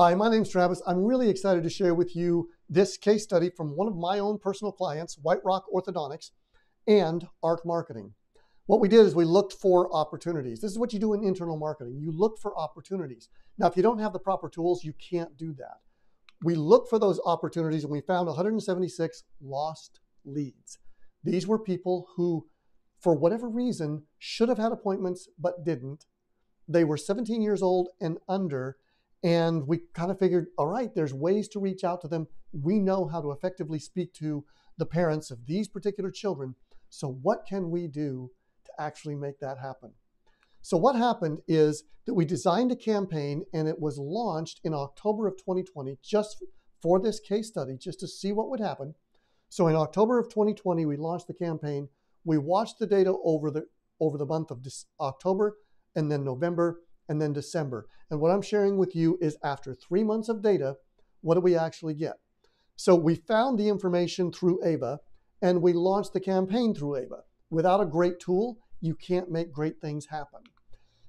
Hi, my name's Travis. I'm really excited to share with you this case study from one of my own personal clients, White Rock Orthodontics and ARQ Marketing. What we did is we looked for opportunities. This is what you do in internal marketing. You look for opportunities. Now, if you don't have the proper tools, you can't do that. We looked for those opportunities and we found 176 lost leads. These were people who, for whatever reason, should have had appointments but didn't. They were 17 years old and under and we kind of figured, all right, there's ways to reach out to them. We know how to effectively speak to the parents of these particular children. So, what can we do to actually make that happen? So, what happened is that we designed a campaign and it was launched in October of 2020 just for this case study, just to see what would happen. So, in October of 2020, we launched the campaign. We watched the data over the over the month of October and then November and then December. And what I'm sharing with you is after three months of data, what do we actually get? So we found the information through AVA and we launched the campaign through AVA. Without a great tool, you can't make great things happen.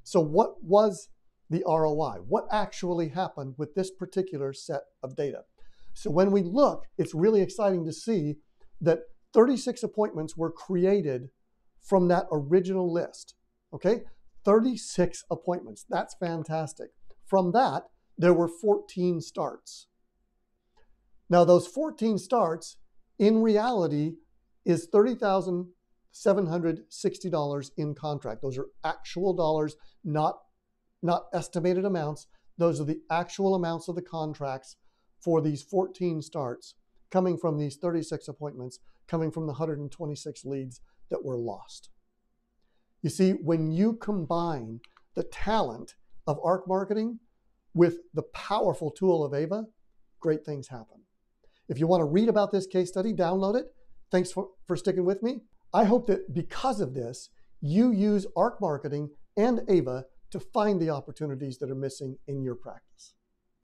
So, what was the ROI? What actually happened with this particular set of data? So, when we look, it's really exciting to see that 36 appointments were created from that original list. Okay, 36 appointments. That's fantastic. From that, there were 14 starts. Now, those 14 starts in reality is $30,760 in contract. Those are actual dollars, not, not estimated amounts. Those are the actual amounts of the contracts for these 14 starts coming from these 36 appointments, coming from the 126 leads that were lost. You see, when you combine the talent of ARQ marketing with the powerful tool of Ava, great things happen. If you want to read about this case study, download it. Thanks for, for sticking with me. I hope that because of this, you use ARQ marketing and Ava to find the opportunities that are missing in your practice.